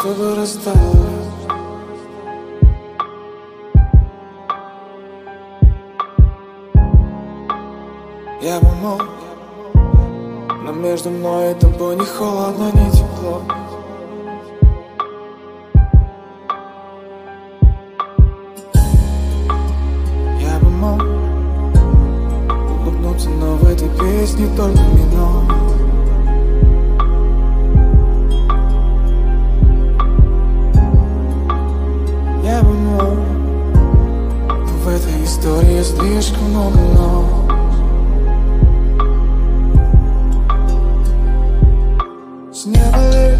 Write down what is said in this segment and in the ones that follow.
чтобы раздалось Я бы мог, но между мной и тобой не холодно, не тепло. С неба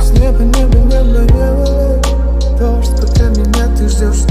с неба, неба, неба, небо. лет Дождь, пока меня ты ждешь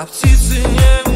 а птицы не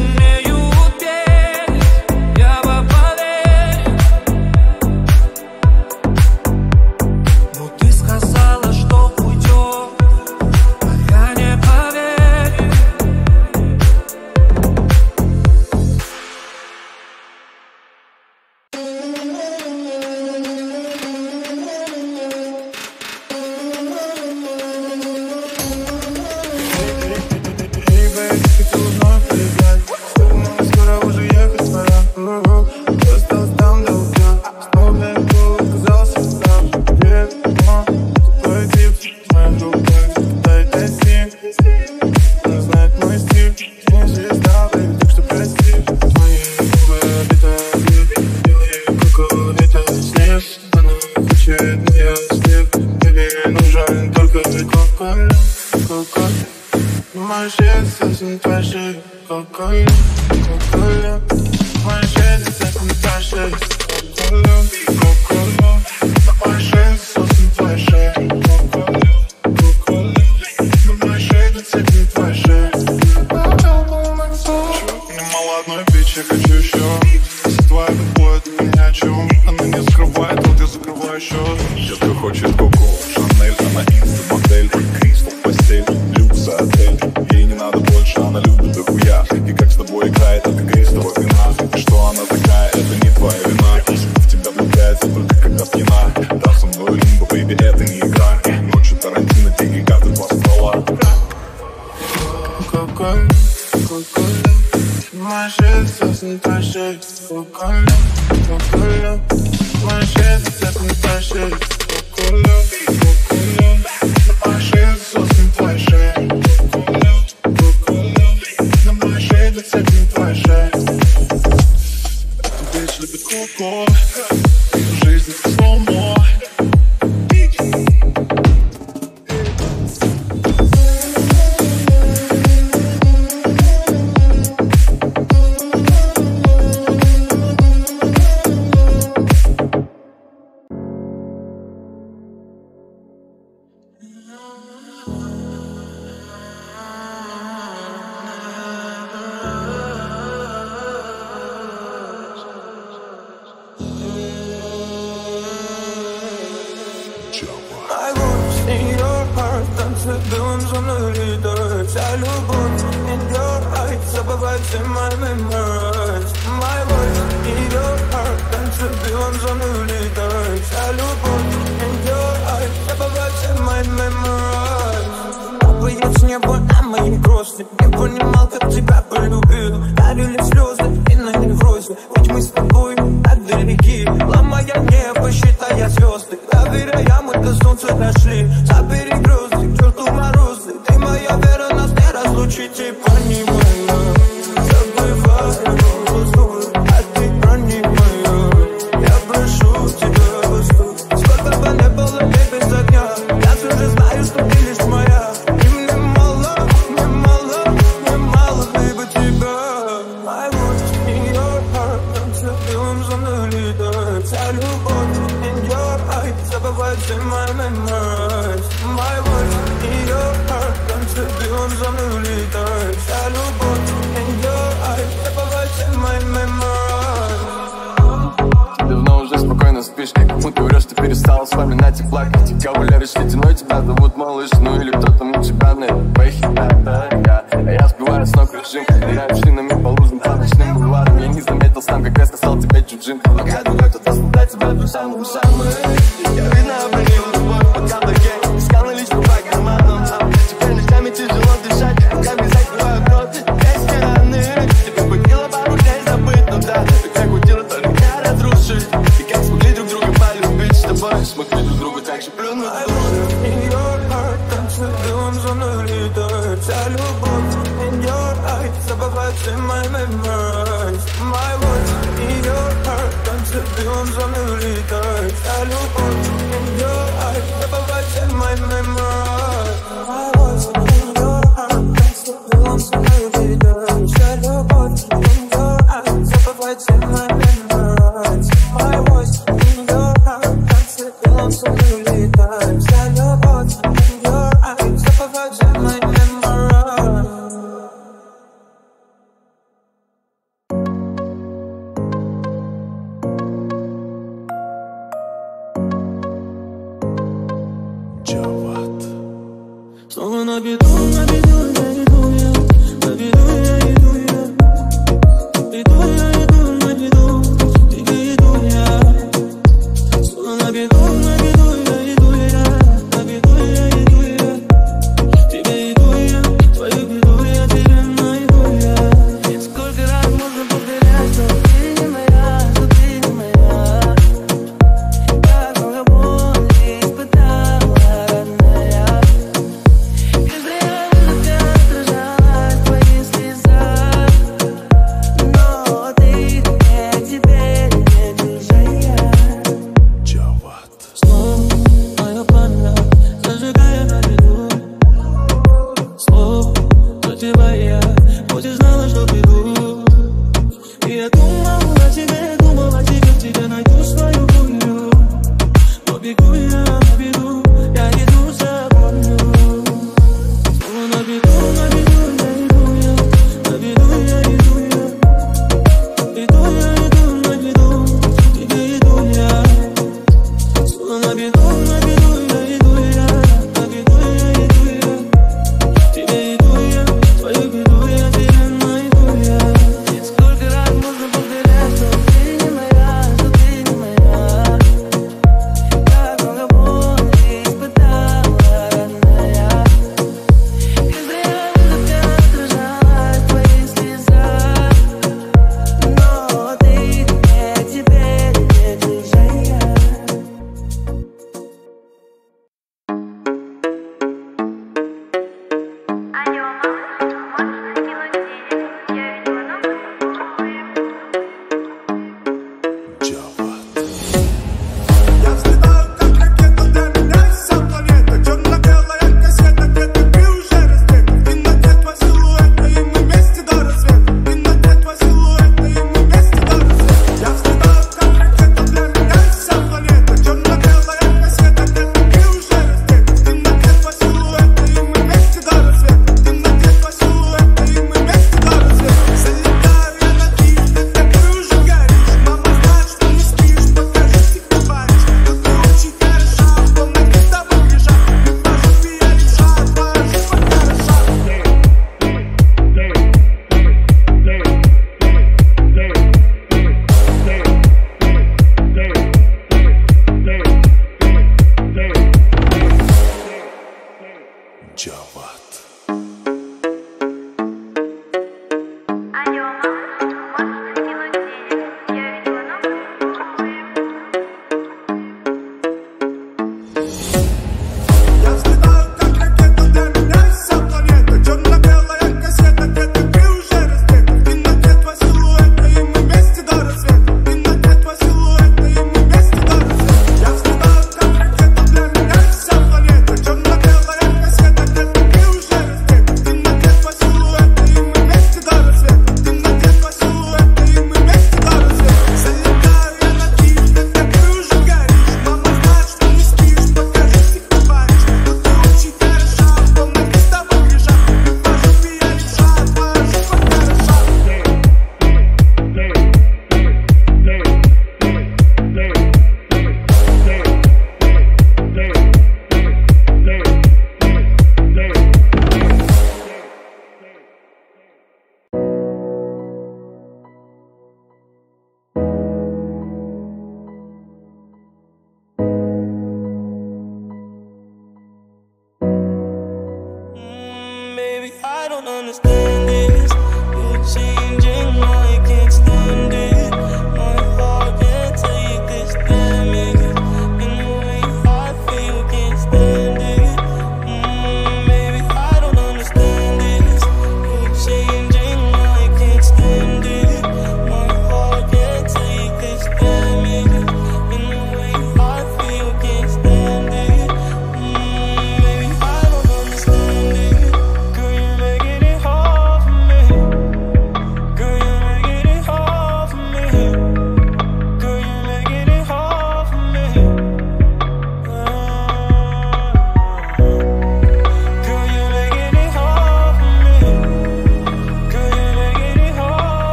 любить и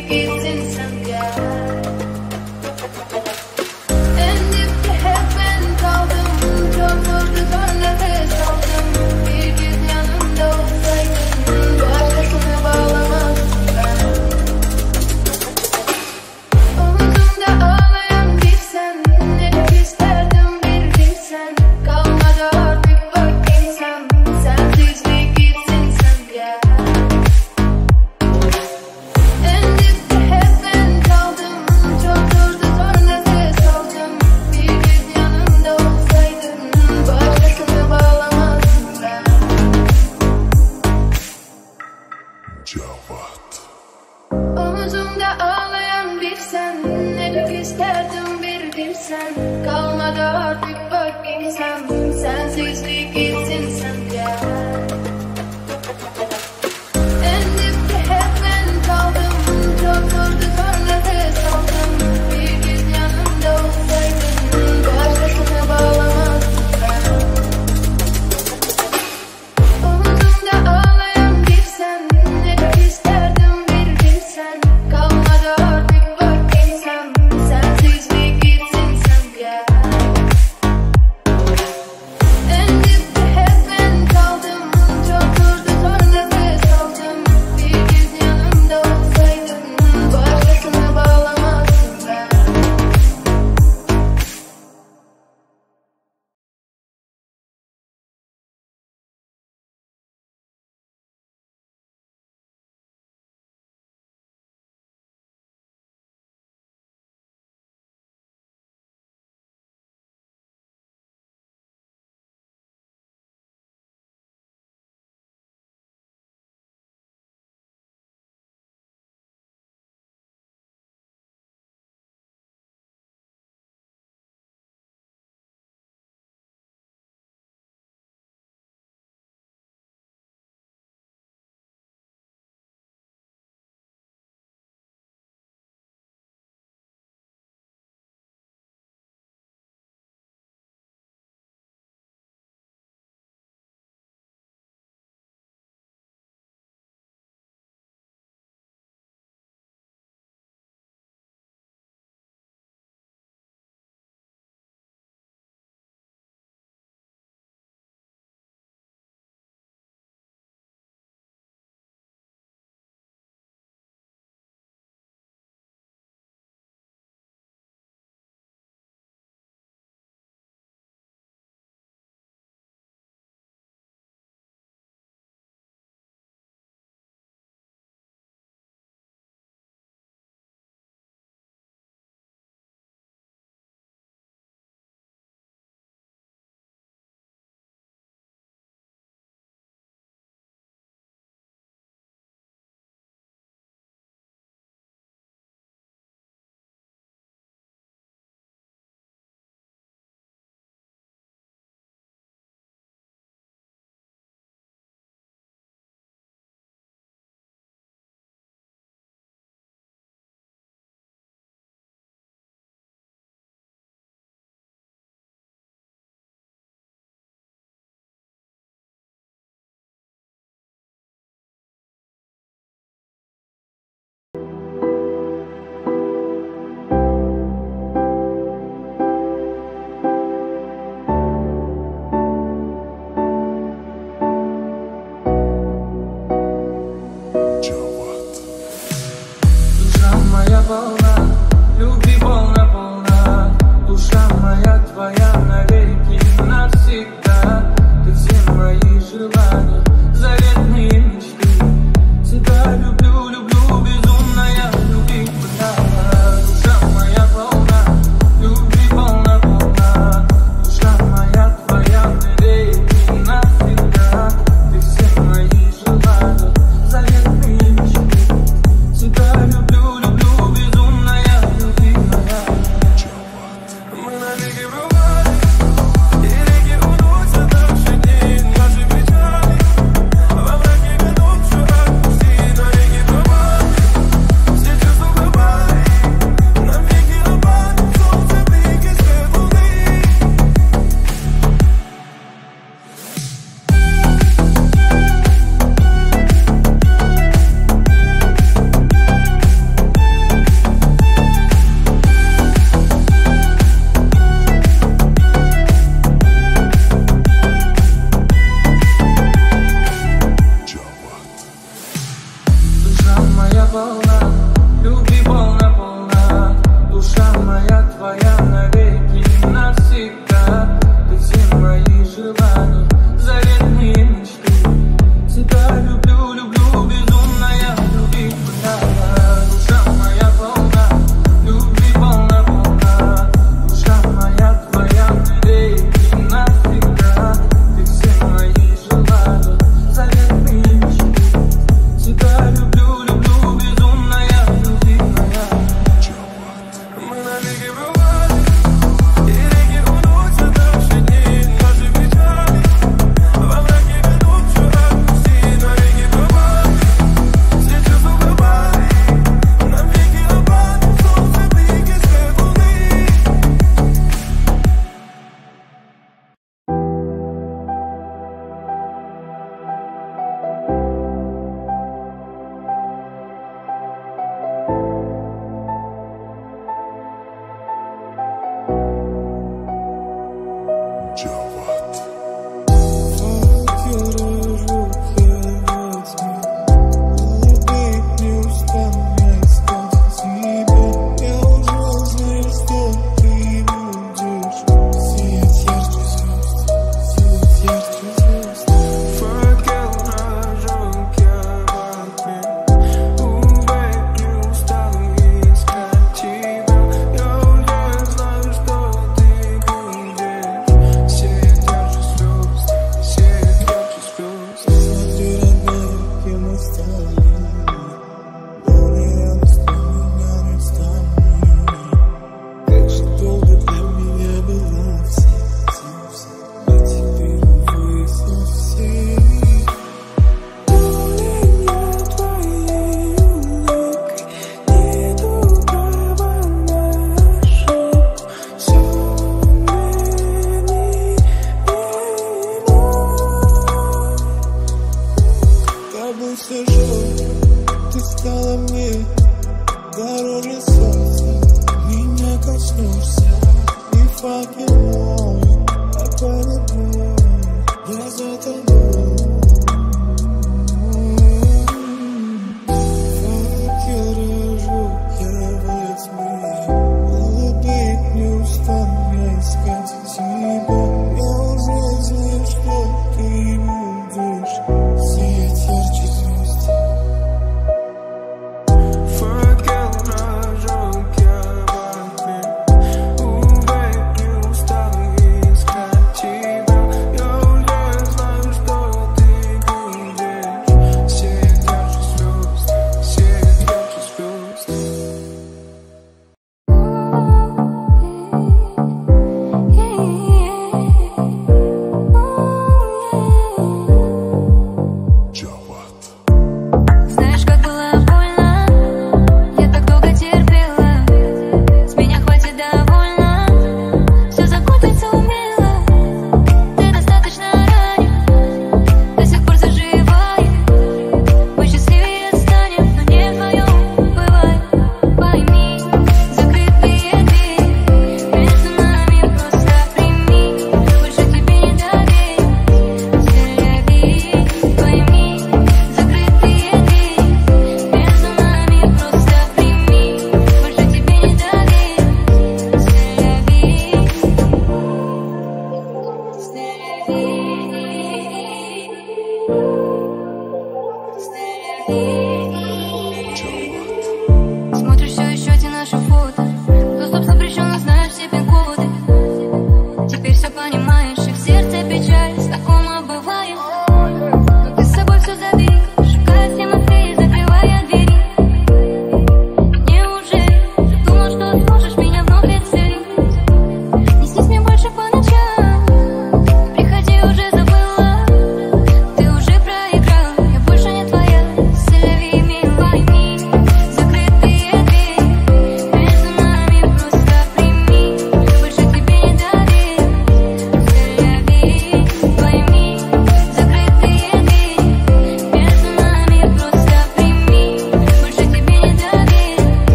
music in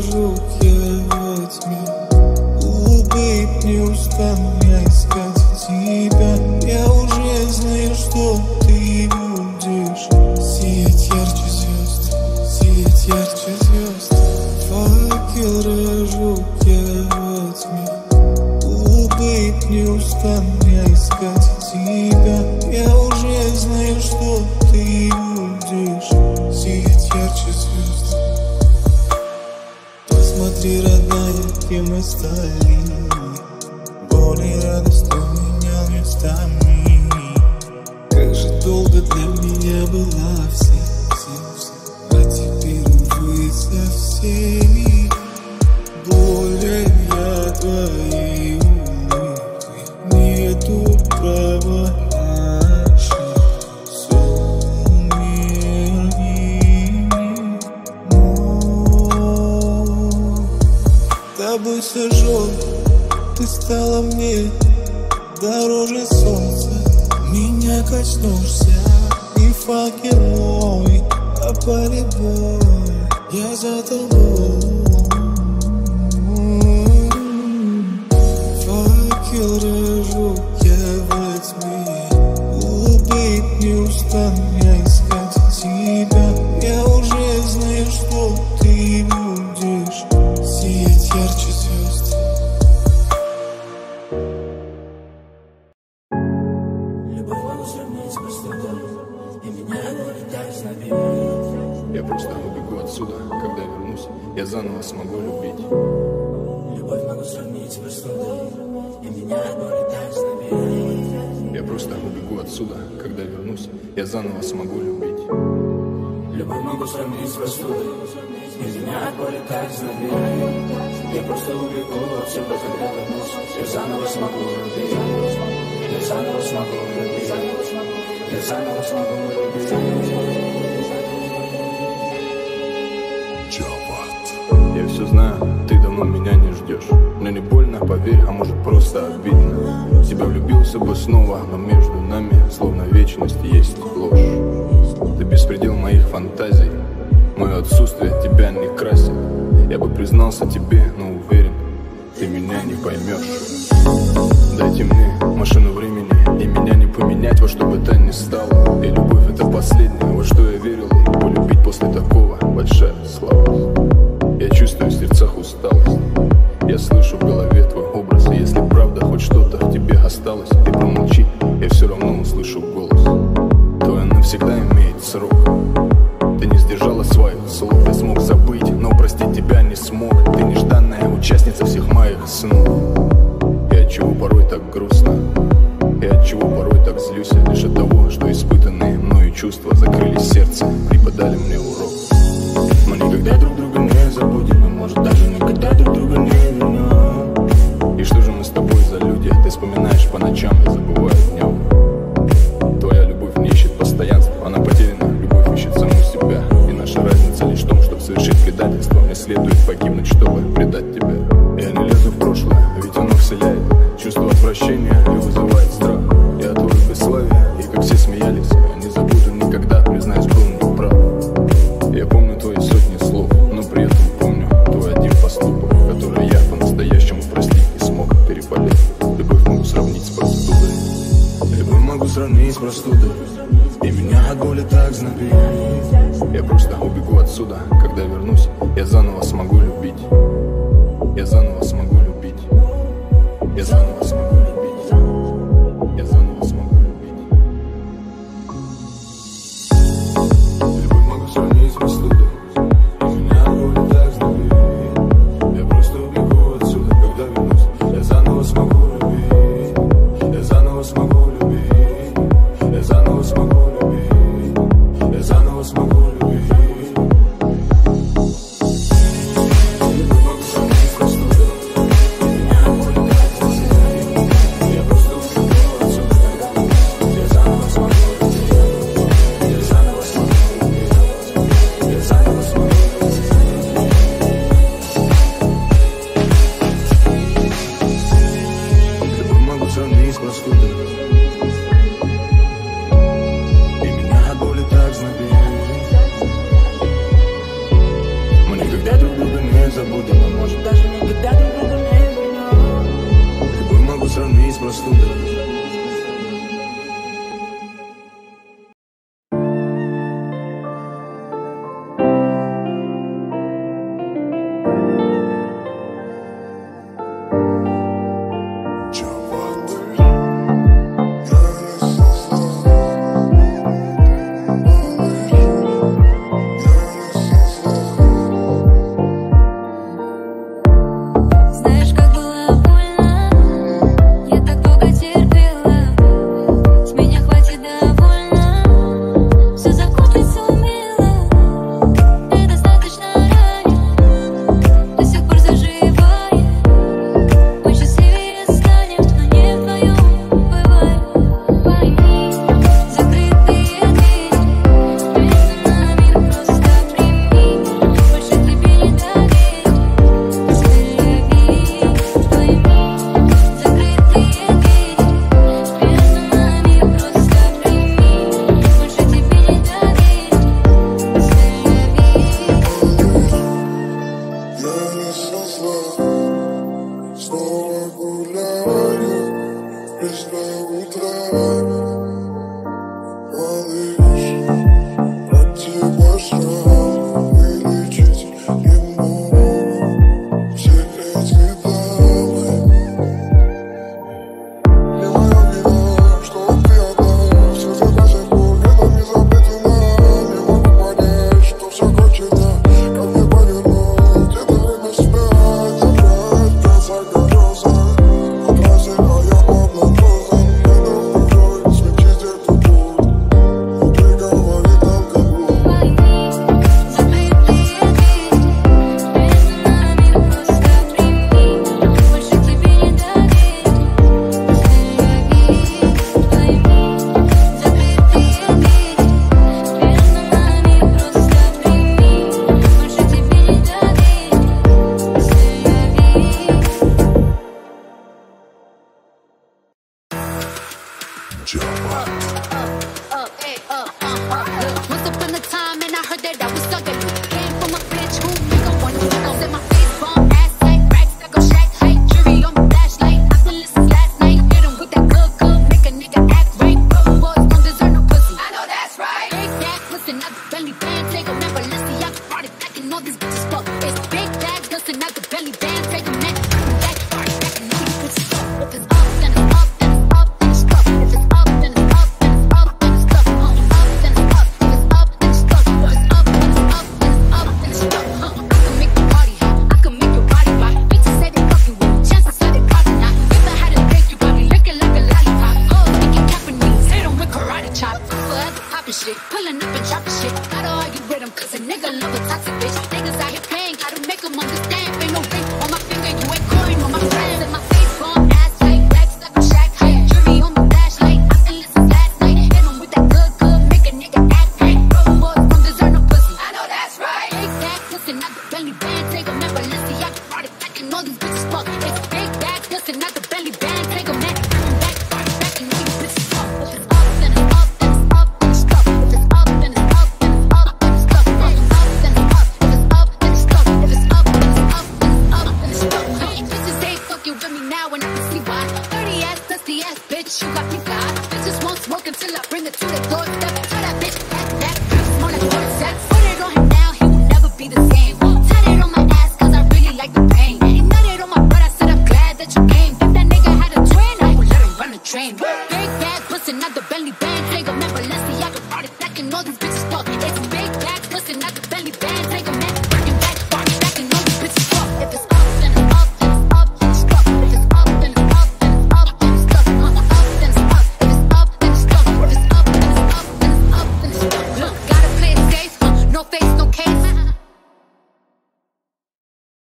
скажу я во тьме Улыбнись, не устану. я заново смогу любить. Любовь могу сравнить с простудой, из меня болит так знамение. Я просто убегу отсюда, когда вернусь, я заново смогу любить. Я заново смогу любить, я заново смогу любить. Я все знаю, ты давно меня не ждешь Но не больно, поверь, а может просто обидно Тебя влюбился бы снова, но мир признался тебе, но уверен, ты меня не поймешь. Дайте мне грустно. И от чего порой так злюсь я Лишь от того, что испытанные мною чувства Закрылись сердце, преподали мне урок. Мы никогда друг друга не забудем И может даже никогда друг друга не вернем. И что же мы с тобой за люди? Ты вспоминаешь по ночам и за regular. It's not